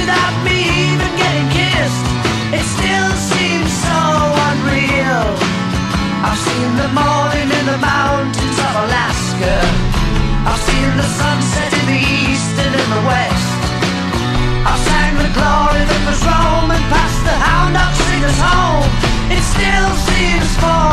without me even getting kissed. It still seems so unreal. I've seen the morning in the mountains of Alaska. I've seen the sunset in the east and in the west. I've sang the glory that was Rome and past the hound up singers home. It still seems far.